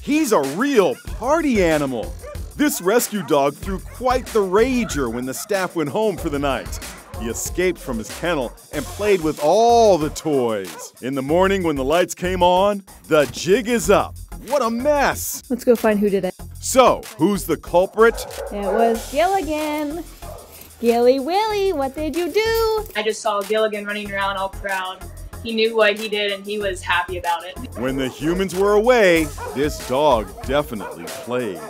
He's a real party animal. This rescue dog threw quite the rager when the staff went home for the night. He escaped from his kennel and played with all the toys. In the morning, when the lights came on, the jig is up. What a mess! Let's go find who did it. So, who's the culprit? It was Gilligan. Gilly Willy, what did you do? I just saw Gilligan running around all proud. He knew what he did and he was happy about it. When the humans were away, this dog definitely played.